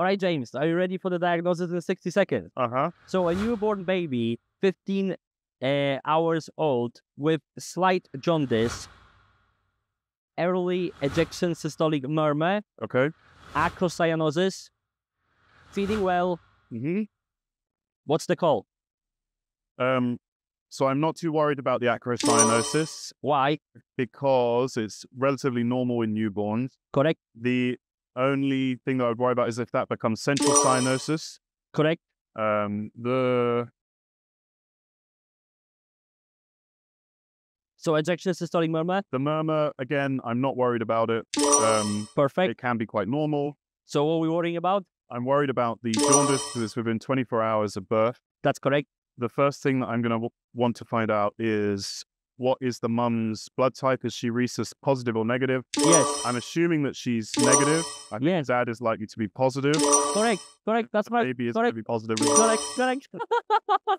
All right, James, are you ready for the diagnosis in 60 seconds? Uh huh. So, a newborn baby, 15 uh, hours old, with slight jaundice, early ejection systolic murmur, Okay. acrocyanosis, feeding well. hmm What's the call? Um, so I'm not too worried about the acrocyanosis Why? because it's relatively normal in newborns. Correct? The only thing that I would worry about is if that becomes central cyanosis. Correct? Um, the So, ejection systolic murmur, the murmur again, I'm not worried about it. Um, perfect. it can be quite normal. So, what are we worrying about? I'm worried about the jaundice because it's within 24 hours of birth. That's correct. The first thing that I'm going to w- want to find out is what is the mum's blood type? Is she rhesus positive or negative? Yes. I'm assuming that she's negative. I think Yes. dad is likely to be positive. Correct. Correct. That's right. Baby is going to be positive. as. Correct. Correct.